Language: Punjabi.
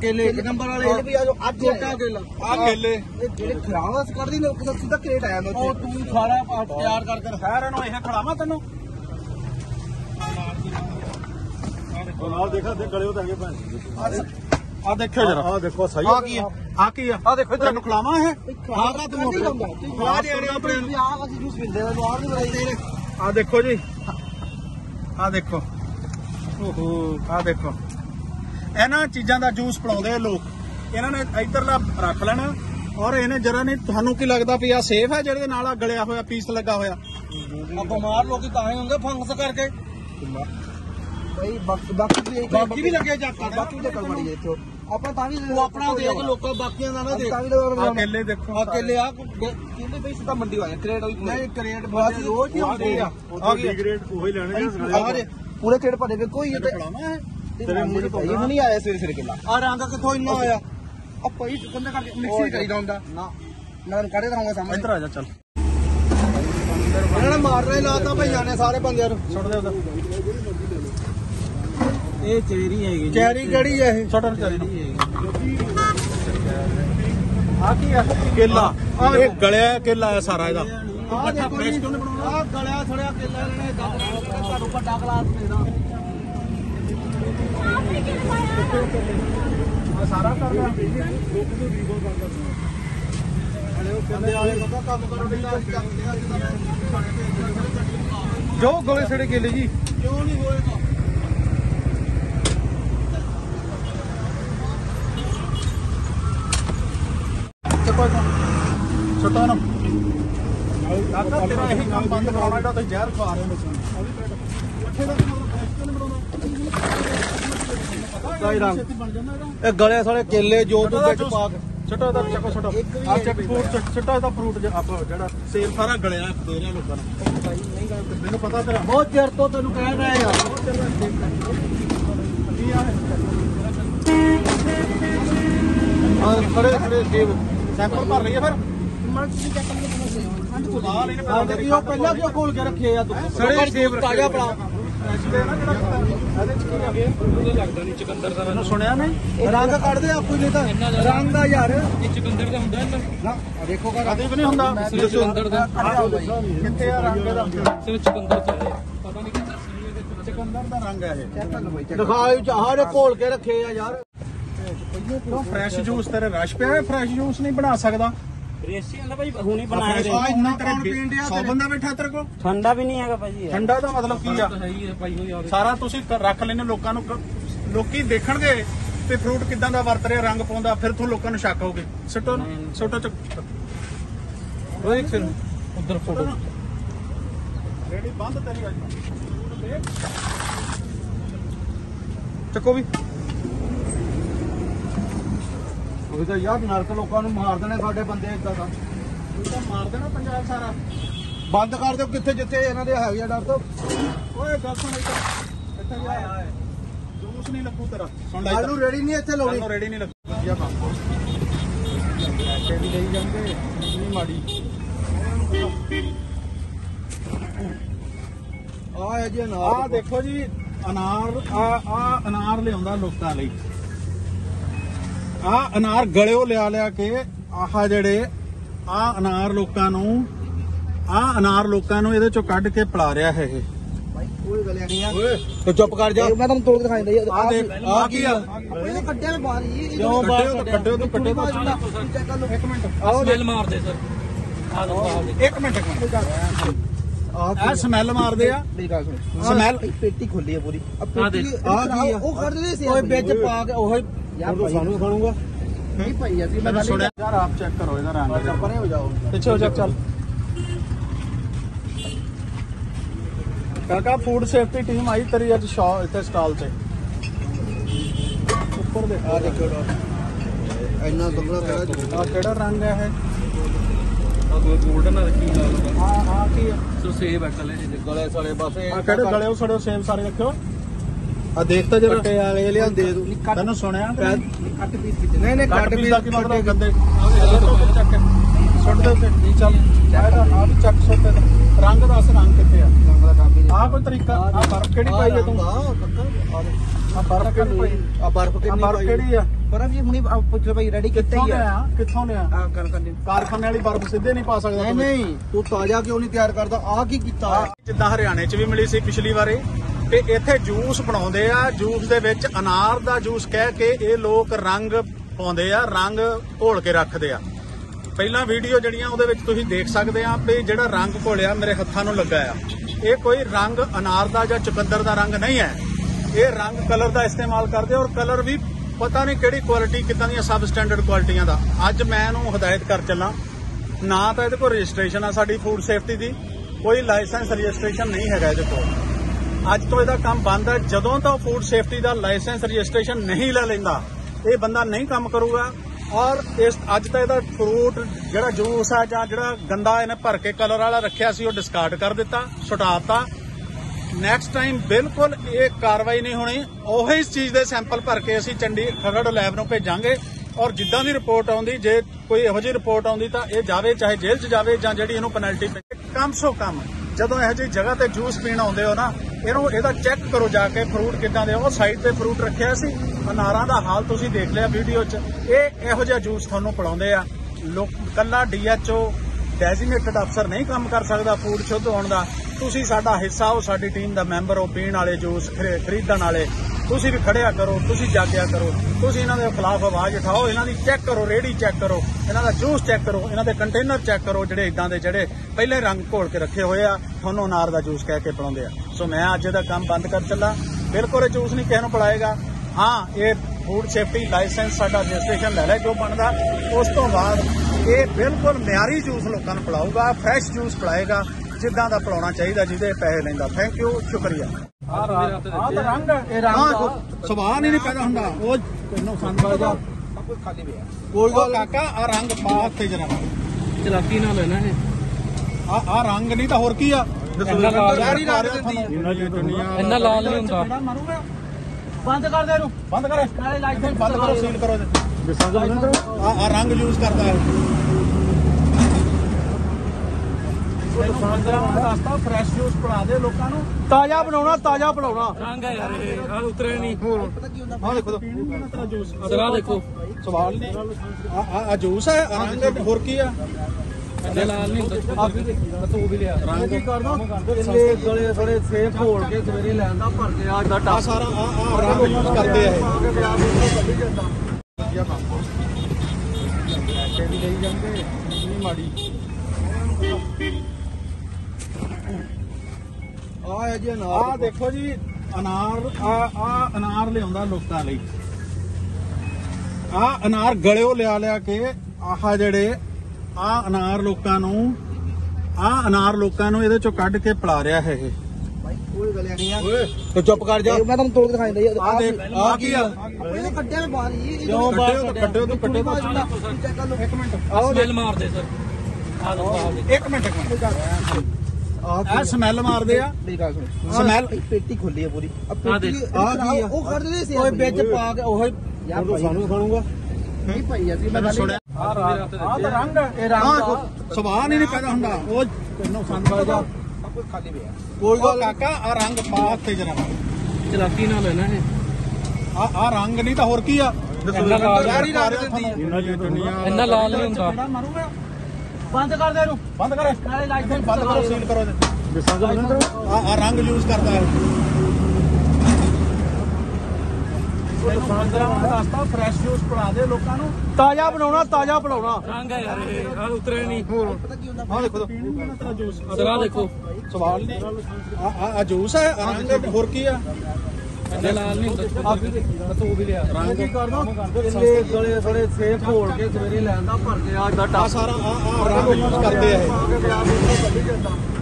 ਕੇਲੇ ਇੱਕ ਨੰਬਰ ਵਾਲੇ। ਕੇਲੇ ਵੀ ਆ ਜੋ ਅੱਜ ਛੋਟਾ ਕੇਲਾ। ਆ ਕੇਲੇ। ਇਹ ਜਿਹੜੇ ਖਰਾਵਾ ਕੱਢਦੀ ਨੇ ਕਿਸੇ ਸਿੱਧਾ ਕ੍ਰੇਟ ਆਇਆ ਮੈਂ ਉਹ ਤੂੰ ਖਾਣਾ ਪਾ- ਤਿਆਰ ਕਰਕੇ ਰਖਾਇਆ ਰਹਿਣਾ ਇਹ ਖੜਾਵਾਂ ਤੈਨੂੰ। ਨਾਲ ਦੇਖਾ ਦੇ ਗਲੇ ਉਹ ਤਾਂ ਹੈਗੇ ਭੈਣ ਆ ਦੇਖਿਓ ਜਰਾ। ਆ ਦੇਖੋ ਸਹੀ ਆ। ਕੀ ਆ? ਆ ਕੀ ਆ? ਆ ਦੇਖੋ ਤੈਨੂੰ ਖਿਲਾਵਾਂ ਇਹ। ਆ ਕਾ ਤੂੰ ਖਿਲਾ ਦੇ ਆਪਣੇ ਆ ਅਸੀਂ ਜੂਸ ਪੀਂਦੇ ਆ ਬਾਹਰ ਨਹੀਂ ਬਣਾਈ ਆ ਦੇਖੋ ਜੀ। ਆ ਦੇਖੋ। ਓਹੋ ਆ ਦੇਖੋ। ਇਹਨਾਂ ਚੀਜ਼ਾਂ ਦਾ ਜੂਸ ਪਿਲਾਉਂਦੇ ਆ ਲੋਕ। ਇਹਨਾਂ ਨੇ ਇਧਰਲਾ ਰੱਖ ਲੈਣਾ ਔਰ ਇਹਨੇ ਜਰਾ ਨਹੀਂ ਤੁਹਾਨੂੰ ਕੀ ਲੱਗਦਾ ਵੀ ਆ ਸੇਫ ਹੈ ਜਿਹੜੇ ਨਾਲ ਆ ਗਲਿਆ ਹੋਇਆ ਪੀਸ ਲੱਗਾ ਹੋਇਆ? ਆ ਬਿਮਾਰ ਲੋਕੀ ਤਾਂ ਹੀ ਹੁੰਦੇ ਫੰਗਸ ਕਰਕੇ। ਭਾਈ ਬਾਕੀ ਬਾਕੀ ਵੀ ਬਾਕੀ ਵੀ ਲੱਗੇ ਜੱਟ ਬਾਕੀ ਵੀ ਟੱਕਰ ਮਾਰੀ ਇੱਥੋਂ। ਆਪਾਂ ਤਾਂ ਵੀ ਤੂੰ ਆਪਣਾ ਦੇਖ ਲੋਕਾਂ ਬਾਕੀਆਂ ਦਾ ਨਾ ਦੇਖ। ਤਾਂ ਆ ਕੇਲੇ ਦੇਖੋ। ਆ ਕੇਲੇ ਆ ਕਿੰਨੇ ਪੈਸੇ ਤਾਂ ਮੰਡੀ ਵਾਲੇ ਕ੍ਰੇਟ ਹੋਈ ਨਹੀਂ ਕਰੇਟ ਬਾਜੀ ਰੋਜ਼ ਹੀ ਆਉਂਦੇ ਆ। ਆ। ਡੀ ਗ੍ਰੇਡ ਉਹੀ ਲੈਣੇ ਨੇ ਆ ਜੇ ਪੂਰੇ ਕ੍ਰੇਟ ਭਰੇ ਵੇ ਕੋਈ ਤੇ ਖਿਲਾਵਾਂ ਹੈ। ਤੇਰੇ ਮੂੰਹ ਤੋਂ ਇਹ ਨਹੀਂ ਆਇਆ ਸਵੇਰੇ ਸਵੇਰੇ ਕਿਲਾ ਆ ਰੰਗ ਕਿੱਥੋਂ ਇੰਨਾ ਆਇਆ ਆ ਭਾਈ ਬੰਦੇ ਕਰਕੇ ਮਿਕਸ ਹੀ ਕਰੀਦਾ ਹੁੰਦਾ। ਨਾ। ਮੈਂ ਤੈਨੂੰ ਕੱਢੇ ਦਵਾਂਗਾ ਸਾਹਮਣੇ। ਇੱਧਰ ਆ ਜਾ ਚੱਲ। ਇਹਨਾਂ ਨੇ ਮਾਰਨੇ ਲਾਤਾ ਭਈਆਂ ਨੇ ਸਾਰੇ ਬੰਦਿਆਂ ਨੂੰ। ਛੱਡ ਦੇ ਉਧਰ। ਇਹ ਚੇਰੀ ਹੈਗੀ ਕੈਰੀ ਕਿਹੜੀ ਹੈ ਇਹ? ਛੋਟਾ ਚੈਰੀ ਆ ਕੀ ਆ? ਕੇਲਾ। ਇਹ ਗਲਿਆ ਕੇਲਾ ਹੈ ਸਾਰਾ ਇਹਦਾ। ਆ ਦੇਖੋ ਜੀ ਆ ਗਲਿਆ ਥੋੜਿਆ ਕੇਲਾ ਇਹਨਾਂ ਤੁਹਾਨੂੰ ਵੱਡਾ ਗਲਾਸ ਦੇਣਾ ਸਾਰਾ ਕਰ ਲਿਆ ਬੰਦੇ ਆਲੇ ਬਾਬਾ ਕੰਮ ਕਰੋ ਨਹੀਂ ਜੋ ਗਲੇ ਸੜੇ ਕੇਲੇ ਜੀ। ਕਿਉਂ ਨਹੀਂ ਹੋਏਗਾ ਚੱਕੋ ਛੋਟਾ ਨਾ ਕਾਕਾ ਤੇਰਾ ਇਹੀ ਕੰਮ ਬੰਦ ਕਰਾਉਣਾ ਜਿਹੜਾ ਤੁਸੀਂ ਜ਼ਹਿਰ ਖਵਾ ਰਹੇ ਹੋ ਬੱਚਿਆਂ ਨੂੰ। ਦਾ ਮਤਲਬ ਫਰੈਸ਼ ਕਿਉਂ ਨਹੀਂ ਬਣਾਉਣਾ ਕਾਈ ਰੰਗ ਇਹ ਗਲੇ ਸਾਲੇ ਕੇਲੇ ਜੋ ਤੂੰ ਵਿੱਚ ਪਾ ਕੇ ਛੋਟਾ ਇਹਦਾ ਚੱਕੋ ਛੋਟਾ ਆ ਹੈ ਚੱਕ ਨਹੀਂ ਫਰੂਟ ਛੋਟਾ ਇਹਦਾ ਫਰੂਟ ਆਪਾਂ ਜਿਹੜਾ ਸੇਬ ਸਾਰਾ ਗਲਿਆ ਦੇ ਰਿਹਾ ਲੋਕਾਂ ਨੂੰ ਮੈਨੂੰ ਪਤਾ ਤੇਰਾ ਬਹੁਤ ਚਿਰ ਤੋਂ ਤੈਨੂੰ ਕਹਿ ਰਿਹਾ ਯਾਰ ਕੀ ਆ ਆ ਖੜੇ ਖੜੇ ਸੇਬ ਸੈਂਪਲ ਭਰ ਲਈਏ ਫਿਰ ਨਾਲ ਇਹਨੇ ਆ ਦੇਖੀ ਉਹ ਪਹਿਲਾਂ ਕਿਉਂ ਖੋਲ ਕੇ ਰੱਖੇ ਆ ਤੂੰ ਸੜੇ ਸੇਬ ਤਾਜ਼ਾ ਪੜਾ ਮੈਨੂੰ ਸੁਣਿਆ ਨਹੀਂ? ਰੰਗ ਕੱਢਦੇ ਆਪੂ ਨਹੀਂ ਤਾਂ। ਰੰਗ ਦਾ ਯਾਰ। ਇਹ ਚਕੰਦਰ ਦਾ ਹੁੰਦਾ ਨਾ ਆ ਦੇਖੋ ਕਰ ਕਦੇ ਵੀ ਨਹੀਂ ਹੁੰਦਾ? ਚਕੰਦਰ ਦਾ। ਕਿੱਥੇ ਆ ਰੰਗ ਇਹਦਾ? ਸਿਰ ਚੁਕੰਦਰ ਚ ਪਤਾ ਨਹੀਂ ਕਿੱਥੇ ਚਕੰਦਰ। ਦਾ ਰੰਗ ਹੈ ਇਹ। ਦਿਖਾਇਓ ਚਾਹਰੇ ਘੋਲ ਕੇ ਰੱਖੇ ਆ ਯਾਰ। ਫਰੈਸ਼ ਜੂਸ ਤੇਰੇ ਰਸ਼ ਪਿਆ ਫਰੈਸ਼ ਜੂਸ ਨਹੀਂ ਬਣਾ ਸਕਦਾ। ਰੇਸੀ ਹੁੰਦਾ ਭਾਈ ਹੁਣੀ ਆ ਇੰਨਾ ਕੌਣ ਪੀਣ ਡਿਆ 100 ਬੰਦਾ ਬੈਠਾ ਤੇਰੇ ਕੋਲ? ਠੰਡਾ ਵੀ ਨਹੀਂ ਹੈਗਾ ਭਾਜੀ ਠੰਡਾ ਦਾ ਮਤਲਬ ਕੀ ਆ? ਸਾਰਾ ਤੁਸੀਂ ਕ- ਰੱਖ ਲੈਨੇ ਲੋਕਾਂ ਨੂੰ ਕ- ਲੋਕੀ ਦੇਖਣਗੇ ਤੇ ਫਰੂਟ ਕਿਦਾਂ ਦਾ ਵਰਤ ਰਿਹਾ ਰੰਗ ਪਾਉਂਦਾ ਫਿਰ ਤੋਂ ਲੋਕਾਂ ਨੂੰ ਸ਼ੱਕ ਹੋਊਗੇ। ਸਿੱਟੋ ਨਾ ਛੋਟਾ ਚ ਓਏ ਇੱਕ ਉਧਰ ਫੋਟੋ। ਰੇੜੀ ਬੰਦ ਤੇਰੀ ਅੱਜ। ਚੱਕੋ ਵੀ। ਉਹ ਤਾਂ ਯਾਰ ਨਰਕ ਲੋਕਾਂ ਨੂੰ ਮਾਰ ਦੇਣੇ ਸਾਡੇ ਬੰਦੇ ਇਦਾਂ ਦਾ। ਤੂੰ ਤਾਂ ਮਾਰ ਦੇਣਾ ਪੰਜਾਬ ਸਾਰਾ। ਬੰਦ ਕਰ ਦਿਓ ਕਿੱਥੇ ਜਿੱਥੇ ਇਹਨਾਂ ਦੇ ਹੈਗੇ ਆ ਡਰ ਤੋਂ। ਓਏ ਗੱਲ ਸੁਣ ਇੱਧਰ। ਇੱਥੇ ਵੀ ਆ। ਜੂਸ ਨਹੀਂ ਲੱਗੂ ਤੇਰਾ। ਸੁਣ ਲੈ ਆਲੂ ਰੈਡੀ ਨਹੀਂ ਇੱਥੇ ਲਾਉਣੀ ਸਾਨੂੰ ਰੈਡੀ ਨਹੀਂ ਲੱਗੂ। ਵਧੀਆ ਕੰਮ ਪੈਸੇ ਵੀ ਲਈ ਜਾਂਦੇ ਨਹੀਂ ਮਾੜੀ। ਆ ਜੀ ਅਨਾਰ ਦੇਖੋ ਜੀ ਅਨਾਰ ਆ ਆ ਅਨਾਰ ਲਿਆਉਂਦਾ ਲੋਕਾਂ ਲਈ। ਆ ਅਨਾਰ ਗਲਿਓ ਲਿਆ ਲਿਆ ਕੇ ਆਹ ਜਿਹੜੇ ਆ ਅਨਾਰ ਲੋਕਾਂ ਨੂੰ ਆ ਅਨਾਰ ਲੋਕਾਂ ਨੂੰ ਇਹਦੇ ਚੋਂ ਕੱਢ ਕੇ ਪਿਲਾ ਰਿਹਾ ਹੈ ਇਹ। ਭਾਈ ਕੋਈ ਗੱਲ ਨਹੀਂ ਆ। ਓਏ ਤੇ ਚੁੱਪ ਕਰ ਜਾ। ਮੈਂ ਤੁਹਾਨੂੰ ਤੋੜ ਕੇ ਦਿਖਾਈ ਦਈ ਆ ਦੇਖ ਆ ਕੀ ਆ? ਇਹ ਕੱਢਿਆ ਬਾਹਰ ਹੀ ਕਿਉਂ ਬਾਹਰ ਕੱਢਿਓ ਤੂੰ ਕੱਢਿਓ ਤੂੰ ਚੈੱਕ ਕਰ ਲਓ। ਇੱਕ ਮਿੰਟ। ਆਓ ਸਮੈਲ ਮਾਰਦੇ ਸਰ ਆ ਇੱਕ ਮਿੰਟ ਇੱਕ ਮਿੰਟ। ਆ ਸਮੈਲ ਮਾਰਦੇ ਆ। ਮੇਰੀ ਗੱਲ ਸੁਣ। ਸਮੈਲ ਪੇਟੀ ਖੁੱਲੀ ਹੈ ਪੂਰੀ। ਆ ਆਹ ਪੇਟੀ ਦੇਖ। ਆ ਕੀ ਆ? ਉਹ ਕੱਢਦੇ ਸੀ ਓਏ ਵਿੱਚ ਪਾ ਕੇ ਉਹ ਯਾਰ ਸਾਨੂੰ ਖਾਣੂਗਾ ਨਹੀਂ ਭਾਈ ਅਸੀਂ ਮੈਂ ਸੁਣਿਆ ਯਾਰ ਆਪ ਚੈੱਕ ਕਰੋ ਇਹਦਾ ਰੰਗ ਪਰੇ ਹੋ ਜਾਓ ਪਿੱਛੇ ਹੋ ਜਾ ਚੱਲ ਕਾਕਾ ਫੂਡ ਸੇਫਟੀ ਟੀਮ ਆਈ ਤੇਰੀ ਅੱਜ ਸ਼ਾਪ ਇੱਥੇ ਸਟਾਲ ਤੇ ਉੱਪਰ ਦੇਖ ਆ ਦੇਖੋ ਡਾਕਟਰ ਇੰਨਾ ਬੰਗਲਾ ਕਿਹੜਾ ਆ ਕਿਹੜਾ ਰੰਗ ਹੈ ਆ ਕੋਈ ਗੋਲਡਨ ਨਾਲ ਕੀ ਲਾ ਲਓ ਇਹ ਆ ਆ ਕੀ ਆ ਸੋ ਸੇਬ ਹੈ ਕਲੇ ਗਲੇ ਸਾਲੇ ਬਸ ਆ ਕਿਹੜੇ ਗਲੇ ਉਹ ਸੜੇ ਸੇਮ ਸਾਰੇ ਰੱਖਿਓ ਆ ਦੇਖ ਤਾਂ ਜਰਾ। ਕੱਟੇ ਵਾਲੇ ਲਿਆਂਦੇ ਤੂੰ। ਤੈਨੂੰ ਸੁਣਿਆ ਕੱਟ ਪੀਸ ਕਿਤੇ ਨਹੀਂ ਨਹੀਂ ਕੱਟ ਪੀਸ ਦਾ ਕੀ ਮਤਲਬ ਗੰਦੇ ਸੁੱਟ ਦੇ ਉੱਤੇ। ਨਹੀਂ ਚੱਲ। ਆ ਵੀ ਚੱਕ ਸੁੱਟ ਦੇ। ਰੰਗ ਦੱਸ ਰੰਗ ਕਿੱਥੇ ਆ? ਦਾ ਕੰਮ ਹੀ ਆ ਕੋਈ ਤਰੀਕਾ? ਆ ਬਰਫ ਕਿਹੜੀ ਪਾਈ ਹੈ ਤੂੰ? ਆ ਬਰਫ ਕਿਹੜੀ ਪਾਈ? ਆ ਬਰਫ ਆ ਕਿੰਨੀ ਬਰਫ ਪਾਈ ਕਿਹੜੀ ਆ? ਪਰ ਜੀ ਹੁਣੀ ਪੁੱਛ ਭਾਈ ਰੈਡੀ ਕਿੱਥੋਂ ਹੀ ਆ? ਕਿੱਥੋਂ ਲਿਆ? ਆ ਕਰਨੀ। ਕਾਰਖਾਨੇ ਵਾਲੀ ਬਰਫ਼ ਸਿੱਧੇ ਨਹੀਂ ਪਾ ਸਕਦਾ ਨਹੀਂ ਤੂੰ। ਨਹੀਂ। ਤੂੰ ਤਾਜ਼ਾ ਕਿਉਂ ਨਹੀਂ ਤਿਆਰ ਕਰਦਾ? ਆ ਕੀ ਕੀਤਾ? ਜਿੱਦਾਂ ਹਰਿਆਣੇ 'ਚ ਵੀ ਮਿਲੀ ਸੀ ਪਿਛਲੀ ਵਾਰੀ। ਤੇ ਇੱਥੇ ਜੂਸ ਬਣਾਉਂਦੇ ਆ, ਜੂਸ ਦੇ ਵਿੱਚ ਅਨਾਰ ਦਾ ਜੂਸ ਕਹਿ ਕੇ ਇਹ ਲੋਕ ਰੰਗ ਪਾਉਂਦੇ ਆ, ਰੰਗ ਘੋਲ ਕੇ ਰੱਖਦੇ ਆ। ਪਹਿਲਾਂ ਵੀਡੀਓ ਜਿਹੜੀਆਂ ਉਹਦੇ ਵਿੱਚ ਤੁਸੀਂ ਦੇਖ ਸਕਦੇ ਆ ਵੀ ਜਿਹੜਾ ਰੰਗ ਘੋਲਿਆ ਮੇਰੇ ਹੱਥਾਂ ਨੂੰ ਲੱਗਾ ਆ। ਇਹ ਕੋਈ ਰੰਗ ਅਨਾਰ ਦਾ ਜਾਂ ਚੁਕੰਦਰ ਦਾ ਰੰਗ ਨਹੀਂ ਹੈ। ਇਹ ਰੰਗ ਕਲਰ ਦਾ ਇਸਤੇਮਾਲ ਕਰਦੇ ਔਰ ਕਲਰ ਵੀ ਪਤਾ ਨਹੀਂ ਕਿਹੜੀ ਕੁਆਲਿਟੀ, ਕਿੱਦਾਂ ਦੀਆਂ ਸਬ ਸਟੈਂਡਰਡ ਕੁਆਲਿਟੀਆਂ ਦਾ। ਅੱਜ ਮੈਂ ਇਹਨੂੰ ਹਦਾਇਤ ਕਰ ਚੱਲਾਂ। ਨਾ ਤਾਂ ਇਹਦੇ ਕੋਲ ਰਜਿਸਟ੍ਰੇਸ਼ਨ ਆ ਸਾਡੀ ਫੂਡ ਸੇਫਟੀ ਦੀ। ਕੋਈ ਲਾਇਸੈਂਸ ਰਜਿਸਟ੍ਰੇਸ਼ਨ ਨਹੀਂ ਹੈਗਾ ਇਹਦੇ ਕੋਲ। ਅੱਜ ਤੋਂ ਇਹਦਾ ਕੰਮ ਬੰਦ ਹੈ। ਜਦੋਂ ਤੋਂ ਫੂਡ ਸੇਫਟੀ ਦਾ ਲਾਇਸੈਂਸ ਰਜਿਸਟ੍ਰੇਸ਼ਨ ਨਹੀਂ ਲੈ ਲੈਂਦਾ, ਇਹ ਬੰਦਾ ਨਹੀਂ ਕੰਮ ਕਰੂਗਾ। ਔਰ ਇਸ ਅੱਜ ਤਾਂ ਇਹਦਾ ਫਰੂਟ ਜਿਹੜਾ ਜੂਸ ਆ ਜਾਂ ਜਿਹੜਾ ਗੰਦਾ ਇਹਨੇ ਭਰ ਕੇ ਕਲਰ ਵਾਲਾ ਰੱਖਿਆ ਸੀ, ਉਹ ਡਿਸਕਾਰਡ ਕਰ ਦਿੱਤਾ, ਸੁਟਾਤਾ। ਨੈਕਸਟ ਟਾਈਮ ਬਿਲਕੁਲ ਇਹ ਕਾਰਵਾਈ ਨਹੀਂ ਹੋਣੀ। ਉਹੀ ਚੀਜ਼ ਦੇ ਸੈਂਪਲ ਭਰ ਕੇ ਅਸੀਂ ਚੰਡੀ ਖਗੜ ਲੈਬ ਨੂੰ ਭੇਜਾਂਗੇ। ਔਰ ਜਿੱਦਾਂ ਦੀ ਰਿਪੋਰਟ ਆਉਂਦੀ, ਜੇ ਕੋਈ ਇਹੋ ਜਿਹੀ ਰਿਪੋਰਟ ਆਉਂਦੀ ਤਾਂ ਇਹ ਜਾਵੇ, ਚਾਹੇ ਜੇਲ੍ਹ 'ਚ ਜਾਵੇ ਜਾਂ ਜਿਹੜੀ ਇਹਨੂੰ ਪੈਨਲਟੀ ਪਏ ਕਮ ਸੋ ਕਮ ਜਦੋਂ ਇਹੋ ਜਿਹੀ ਜਗ੍ਹਾ ਤੇ ਜੂਸ ਪੀਣ ਆਉਂਦੇ ਹੋ ਨਾ, ਇਹਨੂੰ ਇਹਦਾ ਚੈੱਕ ਕਰੋ ਜਾ ਕੇ ਫਰੂਟ ਕਿੱਦਾਂ ਦੇ ਉਹ ਸਾਈਡ ਤੇ ਫਰੂਟ ਰੱਖਿਆ ਸੀ, ਅਨਾਰਾਂ ਦਾ ਹਾਲ ਤੁਸੀਂ ਦੇਖ ਲਿਆ ਵੀਡੀਓ 'ਚ। ਇਹ ਇਹੋ ਜਿਹਾ ਜੂਸ ਤੁਹਾਨੂੰ ਪਿਲਾਉਂਦੇ ਆ। ਲੋਕ ਕੱਲਾ ਡੀਐਚਓ ਡੈਜ਼ਿਗਨੇਟਡ ਅਫਸਰ ਨਹੀਂ ਕੰਮ ਕਰ ਸਕਦਾ ਫੂਡ ਸ਼ੁੱਧ ਹੋਣ ਦਾ। ਤੁਸੀਂ ਸਾਡਾ ਹਿੱਸਾ ਹੋ ਸਾਡੀ ਟੀਮ ਦਾ ਮੈਂਬਰ ਹੋ ਪੀਣ ਵਾਲੇ, ਜੂਸ ਖਰੀਦਣ ਵਾਲੇ, ਤੁਸੀਂ ਵੀ ਖੜਿਆ ਕਰੋ, ਤੁਸੀਂ ਜਾਗਿਆ ਕਰੋ, ਤੁਸੀਂ ਇਹਨਾਂ ਦੇ ਖਿਲਾਫ ਆਵਾਜ਼ ਉਠਾਓ, ਇਹਨਾਂ ਦੀ ਚੈੱਕ ਕਰੋ ਰੇੜੀ ਚੈੱਕ ਕਰੋ, ਇਹਨਾਂ ਦਾ ਜੂਸ ਚੈੱਕ ਕਰੋ, ਇਹਨਾਂ ਦੇ ਕੰਟੇਨਰ ਚੈੱਕ ਕਰੋ, ਜਿਹੜੇ ਇਦਾਂ ਦੇ ਜਿਹੜੇ ਪਹਿਲੇ ਰੰਗ ਘੋਲ ਕੇ ਰੱਖੇ ਹੋਏ ਆ, ਤੁਹਾਨੂੰ ਅਨਾਰ ਦਾ ਜੂਸ ਕਹਿ ਕੇ ਪਿਲਾਉਂਦੇ ਆ। ਸੋ ਮੈਂ ਅੱਜ ਇਹਦਾ ਕੰਮ ਬੰਦ ਕਰ ਚੱਲਾ। ਬਿਲਕੁਲ ਇਹ ਜੂਸ ਨਹੀਂ ਕਿਸੇ ਨੂੰ ਪਿਲਾਏਗਾ। ਹਾਂ, ਇਹ ਫੂਡ ਸੇਫਟੀ ਲਾਇਸੈਂਸ ਸਾਡਾ ਰਜਿਸਟ੍ਰੇਸ਼ਨ ਲੈ ਲੈ ਜੋ ਬਣਦਾ। ਉਸ ਤੋਂ ਬਾਅਦ ਇਹ ਬਿਲਕੁਲ ਮਿਆਰੀ ਜੂਸ ਲੋਕਾਂ ਨੂੰ ਪਿਲਾਊਗਾ ਫਰੈਸ਼ ਜੂਸ ਪਿਲਾਏਗਾ। ਜਿੱਦਾਂ ਦਾ ਪਿਲਾਉਣਾ ਚਾਹੀਦਾ ਜਿਹਦੇ ਪੈਸੇ ਲੈਂਦਾ। ਥੈਂਕ ਯੂ ਸ਼ੁਕਰੀਆ। ਆਹ ਤਾਂ ਰੰਗ ਇਹ ਰੰਗ ਹੀ ਨਹੀਂ ਪੈਦਾ ਹੁੰਦਾ। ਉਹ ਤੈਨੂੰ ਸੰਦ ਦਾ ਕੋਈ ਗੱਲ ਕਾਕਾ ਆ ਰੰਗ ਪਾ ਤੇ ਜਰਾ। ਚਲਾਕੀ ਨਾਲ ਹੈ ਨਾ ਇਹ। ਆ ਆ ਰੰਗ ਨਹੀਂ ਤਾਂ ਹੋਰ ਕੀ ਆ? ਇੰਨਾ ਲਾਲ ਜੀ ਨਹੀਂ ਹੁੰਦਾ। ਬੰਦ ਕਰ ਦੇ ਇਹਨੂੰ। ਬੰਦ ਕਰ। ਨਾਲੇ ਲਾਇਸੈਂਸ ਬੰਦ ਕਰੋ ਸੀਲ ਕਰੋ ਆ ਰੰਗ ਯੂਜ਼ ਕਰਦਾ ਹੈ ਦੱਸਤਾ ਫਰੈਸ਼ ਜੂਸ ਪਿਲਾ ਦੇ ਲੋਕਾਂ ਨੂੰ। ਤਾਜ਼ਾ ਬਣਾਉਣਾ ਤਾਜ਼ਾ ਬਣਾਉਣਾ ਰੰਗ ਹੈ ਯਾਰ ਇਹ ਆ ਉਤਰੇ ਨਹੀਂ। ਪਤਾ ਕੀ ਹੁੰਦਾ ਆ ਦੇਖੋ ਸਗਾ ਦੇਖੋ। ਸਵਾਲ ਨਹੀਂ। ਆ ਆ ਜੂਸ ਹੈ ਆ ਰੰਗ ਹੋਰ ਕੀ ਆ। ਲਾਲ ਨਹੀਂ ਹੁੰਦਾ। ਆ ਵੀ ਤੂੰ ਵੀ ਲਿਆ। ਰੰਗ। ਕੀ ਕਰਦਾ? ਇੰਨੇ ਗਲੇ ਥੋੜੇ ਸੇਫ ਘੋਲ ਕੇ ਸਵੇਰੇ ਲੈਂਦਾ ਭਰ ਕੇ ਆ ਦਾ ਆ ਸਾਰਾ ਆ ਆ ਰੰਗ ਯੂਜ਼ ਕਰਦੇ ਆ ਇਹ। ਵਧੀਆ ਕੰਮ। ਵੀ ਲਈ ਜਾਂਦੇ ਨਹੀਂ ਮਾੜੀ। ਆ ਹੈ ਜੀ ਆ ਅਨਾਰ ਦੇਖੋ ਜੀ ਅਨਾਰ ਆ ਆ ਅਨਾਰ ਲਿਆਉਂਦਾ ਲੋਕਾਂ ਲਈ। ਆ ਅਨਾਰ ਗਲਿਓ ਲਿਆ ਲਿਆ ਕੇ ਆਹ ਜਿਹੜੇ ਆ ਅਨਾਰ ਲੋਕਾਂ ਨੂੰ ਆ ਅਨਾਰ ਲੋਕਾਂ ਨੂੰ ਇਹਦੇ ਚੋਂ ਕੱਢ ਕੇ ਪਿਲਾ ਰਿਹਾ ਹੈ ਇਹ ਕੋਈ ਗੱਲ ਨਹੀਂ ਆ। ਓਏ ਤੇ ਚੁੱਪ ਕਰ ਜਾ। ਮੈਂ ਤੁਹਾਨੂੰ ਤੋੜ ਕੇ ਦਿਖਾਉਂਦਾ ਜੀ ਆ। ਦੇਖ ਆ ਕੀ ਆ? ਇਹ ਕੱਢਿਆ ਬਾਹਰ ਹੀ ਕਿਉਂ ਬਾਹਰ ਕੱਢਿਓ ਤਾਂ ਕੱਢਿਓ ਇੱਕ ਮਿੰਟ। ਸਮੈਲ ਮਾਰਦੇ ਸਰ ਆ ਦੋ ਦੇ ਇੱਕ ਮਿੰਟ। ਇੱਕ ਮਿੰਟ ਆ ਆ ਸਮੈਲ ਮਾਰਦੇ ਆ। ਮੇਰੀ ਗੱਲ ਸੁਣ। ਸਮੈਲ- ਆਹ ਪੇਟੀ ਖੁੱਲੀ ਹੈ ਪੂਰੀ। ਆ ਆਹ ਪੇਟੀ ਦੇਖ। ਆਹ ਕੀ ਆ? ਉਹ ਕੱਢਦੇ ਸੀ। ਓਏ ਵਿੱਚ ਪਾ ਕੇ ਉਹ ਯਾਰ ਉਹ ਸਾਨੂੰ ਖਾਣੂਗਾ। ਨਹੀਂ ਭਾਈ ਅਸੀਂ ਮੈਂ ਮੈਂ ਗੱਲ ਸੁਣਿਆ। ਆ ਆ ਤਾਂ ਰੰਗ ਇਹ ਨਹੀਂ ਪੈਦਾ ਹੁੰਦਾ। ਉਹ ਤੈਨੂੰ ਸੰਦ ਦਾ ਕੋਈ ਖਾਲੀ ਪਿਆ। ਕੋਈ ਗੱਲ ਕਾਕਾ ਆ ਰੰਗ ਪਾ ਤੇ ਜਰਾ। ਚਲਾਕੀ ਨਾਲ ਹੈ ਨਾ ਇਹ। ਆ ਆ ਰੰਗ ਨਹੀਂ ਤਾਂ ਹੋਰ ਕੀ ਆ? ਇੰਨਾ ਲਾਲ ਇੰਨਾ ਨਹੀਂ ਹੁੰਦਾ। ਮਾਰੂਗਾ? ਬੰਦ ਕਰ ਦੇ ਇਹਨੂੰ। ਬੰਦ ਕਰ। ਨਾਲੇ ਲਾਇਸੈਂਸ ਬੰਦ ਕਰੋ ਸੀਲ ਕਰੋ ਆ ਆ ਰੰਗ ਯੂਜ਼ ਕਰਦਾ ਹੈ ਦੱਸਤਾ ਫਰੈਸ਼ ਜੂਸ ਪਿਲਾ ਦੇ ਲੋਕਾਂ ਨੂੰ। ਤਾਜ਼ਾ ਬਣਾਉਣਾ ਤਾਜ਼ਾ ਬਣਾਉਣਾ। ਰੰਗ ਹੈ ਯਾਰ ਇਹ ਆ ਉਤਰੇ ਨਹੀਂ। ਪਤਾ ਕੀ ਹੁੰਦਾ? ਆ ਦੇਖੋ। ਤੇਰਾ ਜੂਸ ਸਗਾ ਦੇਖੋ। ਸਵਾਲ ਨਹੀਂ। ਆ ਆ ਆ ਜੂਸ ਹੈ ਆ ਰੰਗ ਹੋਰ ਕੀ ਆ। ਇੰਨਾ ਲਾਲ ਨਹੀਂ ਹੁੰਦਾ ਆ ਵੀ ਤੂੰ ਵੀ ਲਿਆ ਰੰਗ ਕੀ ਕਰਦਾ ਇੰਨੇ ਗਲੇ ਥੋੜੇ ਸੇਫ ਘੋਲ ਕੇ ਸਵੇਰੇ ਲੈਂਦਾ ਭਰ ਕੇ ਆ ਦਾ ਸਾਰਾ ਆ ਆ ਰੰਗ ਯੂਜ਼ ਕਰਦੇ ਆ ਇਹ